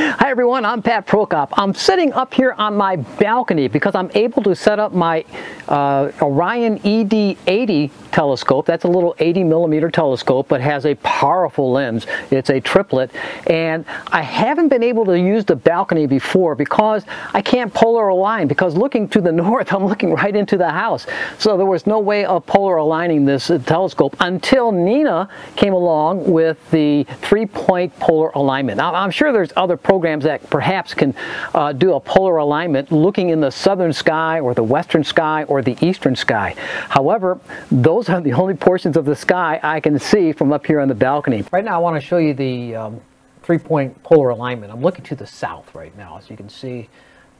Hi everyone, I'm Pat Prokop. I'm sitting up here on my balcony because I'm able to set up my uh, Orion ED80 telescope. That's a little 80 millimeter telescope but has a powerful lens. It's a triplet and I haven't been able to use the balcony before because I can't polar align because looking to the north I'm looking right into the house. So there was no way of polar aligning this uh, telescope until NINA came along with the three-point polar alignment. Now I'm sure there's other programs that perhaps can uh, do a polar alignment looking in the southern sky or the western sky or the eastern sky. However, those are the only portions of the sky I can see from up here on the balcony. Right now I want to show you the um, three-point polar alignment. I'm looking to the south right now as you can see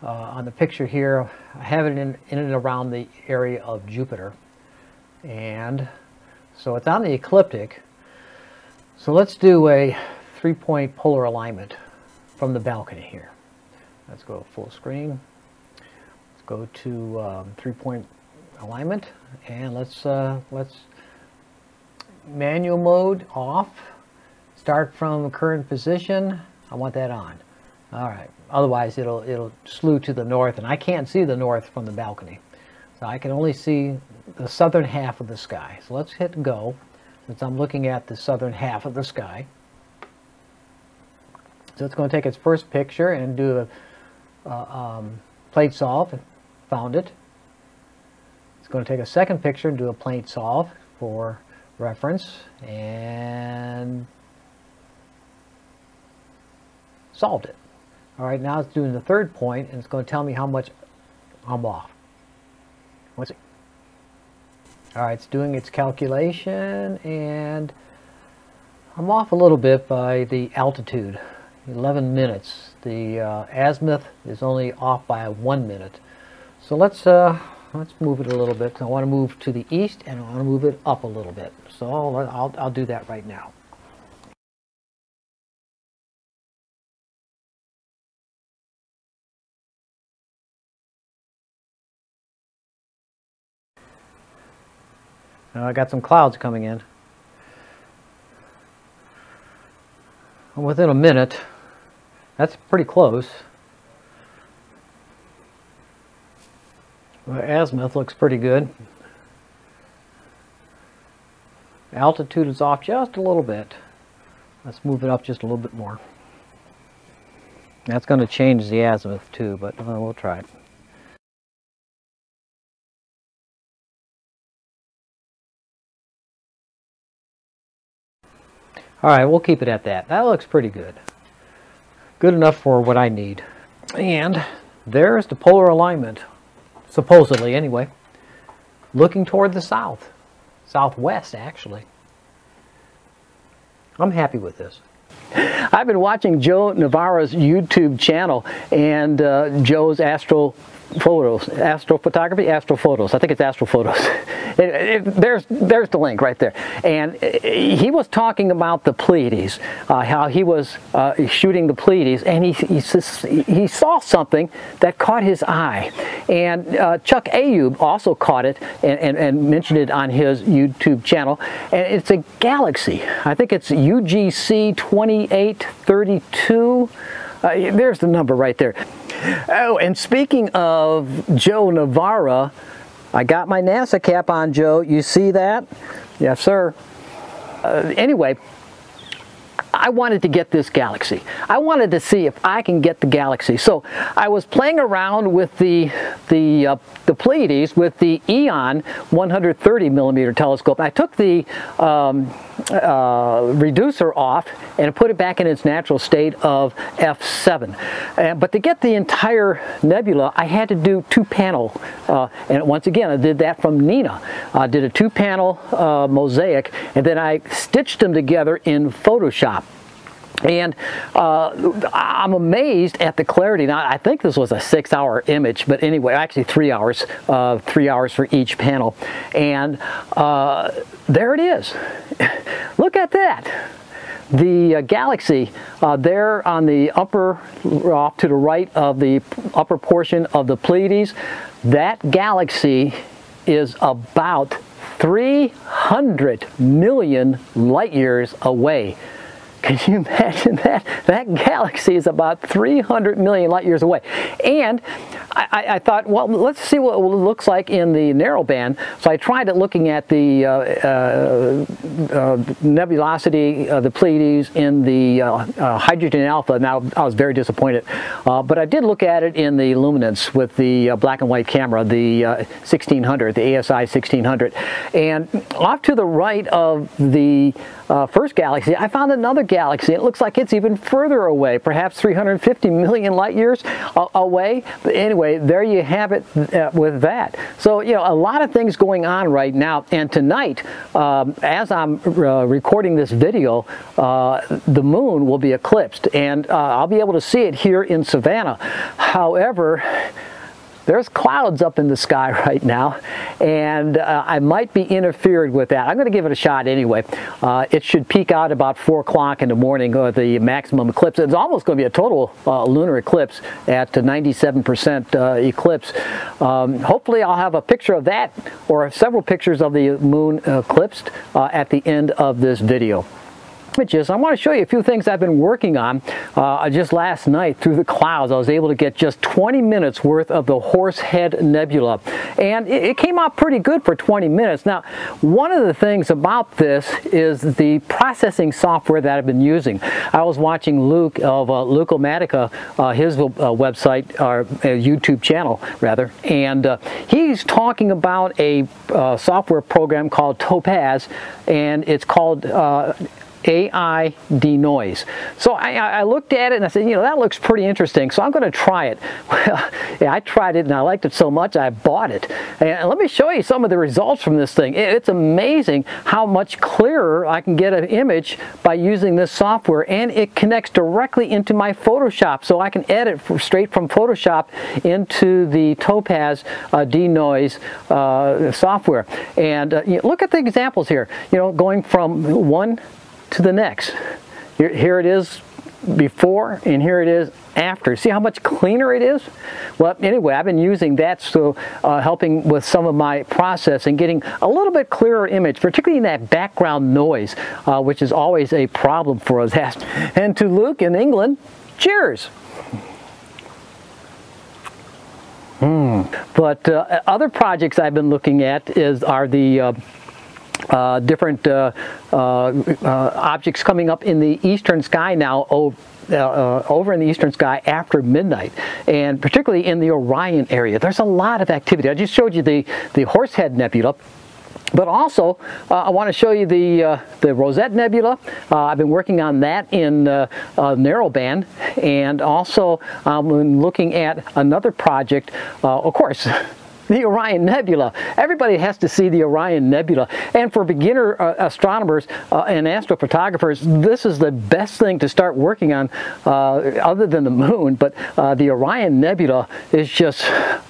uh, on the picture here. I have it in, in and around the area of Jupiter and so it's on the ecliptic so let's do a three-point polar alignment from the balcony here. Let's go full screen. Let's go to um, three-point alignment, and let's uh, let's manual mode off. Start from current position. I want that on. All right. Otherwise, it'll it'll slew to the north, and I can't see the north from the balcony, so I can only see the southern half of the sky. So let's hit go, since I'm looking at the southern half of the sky. So it's going to take its first picture and do a um, plate solve, and found it. It's going to take a second picture and do a plate solve for reference and solved it. All right, now it's doing the third point and it's going to tell me how much I'm off. Let's see. All right, it's doing its calculation and I'm off a little bit by the altitude. 11 minutes. The uh, azimuth is only off by one minute. So let's uh, let's move it a little bit. I want to move to the east and I want to move it up a little bit. So I'll, I'll do that right now. Now I got some clouds coming in. Within a minute, that's pretty close. Well, azimuth looks pretty good. Altitude is off just a little bit. Let's move it up just a little bit more. That's going to change the azimuth too, but uh, we'll try it. All right, we'll keep it at that. That looks pretty good good enough for what I need. And there's the polar alignment, supposedly anyway, looking toward the south, southwest actually. I'm happy with this. I've been watching Joe Navarro's YouTube channel and uh, Joe's Astro photos, astrophotography, astrophotos. I think it's astrophotos. It, it, there's there's the link right there. And he was talking about the Pleiades, uh, how he was uh, shooting the Pleiades, and he, he he saw something that caught his eye. And uh, Chuck Ayoub also caught it and, and, and mentioned it on his YouTube channel. And it's a galaxy. I think it's UGC 2832. Uh, there's the number right there. Oh, and speaking of Joe Navarro, I got my NASA cap on, Joe. You see that? Yes, sir. Uh, anyway, I wanted to get this galaxy. I wanted to see if I can get the galaxy. So I was playing around with the the uh, the Pleiades with the EON 130 millimeter telescope. I took the um, uh, reducer off and put it back in its natural state of f7. Uh, but to get the entire nebula, I had to do two panel. Uh, and once again, I did that from NINA. I did a two panel uh, mosaic and then I stitched them together in Photoshop. And uh, I'm amazed at the clarity. Now, I think this was a six hour image, but anyway, actually three hours, uh, three hours for each panel. And uh, there it is. Look at that. The uh, galaxy uh, there on the upper, off to the right of the upper portion of the Pleiades, that galaxy is about 300 million light years away. Can you imagine that? That galaxy is about 300 million light years away. And I, I, thought, well, let's see what it looks like in the narrow band. So I tried it looking at the uh, uh, uh, nebulosity of the Pleiades in the uh, uh, hydrogen alpha. Now, I was very disappointed. Uh, but I did look at it in the luminance with the black and white camera, the 1600, the ASI 1600. And off to the right of the first galaxy, I found another galaxy. It looks like it's even further away, perhaps 350 million light years away. But anyway, there you have it uh, with that. So, you know, a lot of things going on right now. And tonight, um, as I'm uh, recording this video, uh, the moon will be eclipsed. And uh, I'll be able to see it here in Savannah. However, there's clouds up in the sky right now, and uh, I might be interfered with that. I'm going to give it a shot anyway. Uh, it should peak out about 4 o'clock in the morning, or the maximum eclipse. It's almost going to be a total uh, lunar eclipse at 97% uh, eclipse. Um, hopefully I'll have a picture of that, or several pictures of the moon eclipsed uh, at the end of this video images, I want to show you a few things I've been working on. Uh, just last night through the clouds, I was able to get just 20 minutes worth of the Horsehead Nebula. And it, it came out pretty good for 20 minutes. Now, one of the things about this is the processing software that I've been using. I was watching Luke of uh, Lukomatico, uh, his uh, website, or uh, YouTube channel, rather, and uh, he's talking about a software program called Topaz, and it's called AI denoise. So I, I, looked at it and I said, you know, that looks pretty interesting, so I'm going to try it. Well, yeah, I tried it and I liked it so much I bought it. And let me show you some of the results from this thing. It's amazing how much clearer I can get an image by using this software and it connects directly into my Photoshop so I can edit straight from Photoshop into the Topaz uh, denoise uh, software. And uh, look at the examples here, you know, going from one to the next. Here, it is before and here it is after. See how much cleaner it is? Well, anyway, I've been using that so uh, helping with some of my processing, getting a little bit clearer image, particularly in that background noise, uh, which is always a problem for us. And to Luke in England, cheers! Hmm. But uh, other projects I've been looking at is are the uh, different uh, uh, uh, objects coming up in the eastern sky now uh, over in the eastern sky after midnight, and particularly in the Orion area. There's a lot of activity. I just showed you the, the Horsehead Nebula. But also, uh, I want to show you the uh, the Rosette Nebula. Uh, I've been working on that in narrowband, and also I'm um, looking at another project. of course, the Orion Nebula. Everybody has to see the Orion Nebula. And for beginner uh, astronomers uh, and astrophotographers, this is the best thing to start working on uh, other than the moon. But uh, the Orion Nebula is just,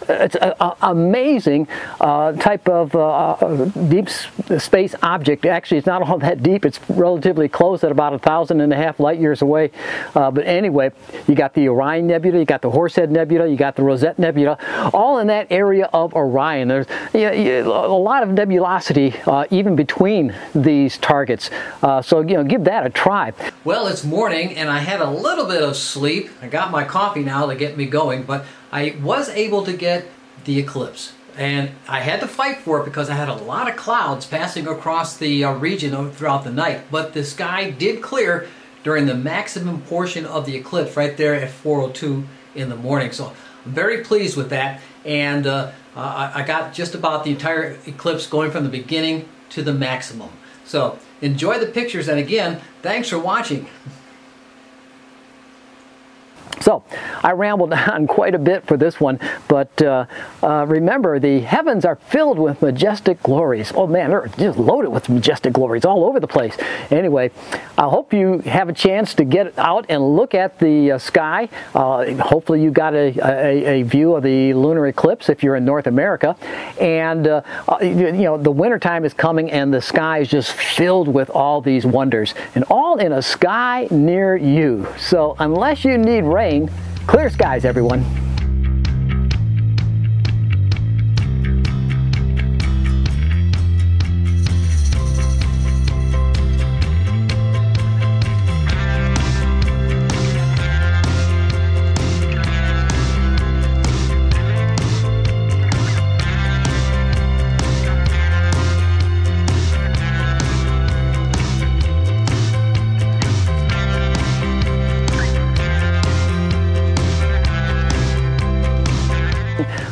it's an amazing uh, type of uh, deep space object. Actually, it's not all that deep. It's relatively close at about a thousand and a half light years away. but anyway, you got the Orion Nebula, you got the Horsehead Nebula, you got the Rosette Nebula, all in that area of of Orion. There's you know, a lot of nebulosity uh, even between these targets. Uh, so, you know, give that a try. Well, it's morning and I had a little bit of sleep. I got my coffee now to get me going, but I was able to get the eclipse. And I had to fight for it because I had a lot of clouds passing across the uh, region throughout the night. But the sky did clear during the maximum portion of the eclipse right there at 4.02 in the morning. So I'm very pleased with that. And uh, I got just about the entire eclipse going from the beginning to the maximum. So enjoy the pictures and again, thanks for watching. So I rambled on quite a bit for this one, but uh, uh, remember the heavens are filled with majestic glories. Oh man, they're just loaded with majestic glories all over the place. Anyway, I hope you have a chance to get out and look at the uh, sky. Uh, hopefully you got a, a, a, view of the lunar eclipse if you're in North America. And uh, uh, you know, the winter time is coming and the sky is just filled with all these wonders and all in a sky near you. So unless you need rain, Clear skies, everyone.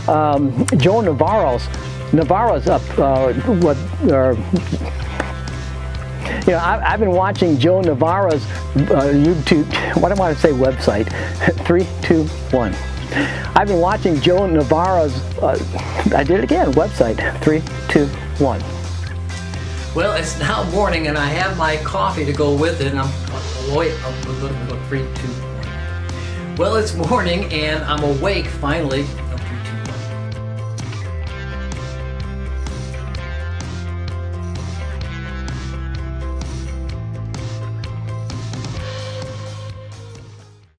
Um, Joe Navarro's Navarro's up uh, what uh, you know, I, have been watching Joe Navarro's uh, YouTube, what do I want to say website? Three, two, one. I've been watching Joe Navarro's, uh, I did it again, website. Three, two, one. Well, it's now morning and I have my coffee to go with it. And I'm, oh, oh. Well, it's morning and I'm awake finally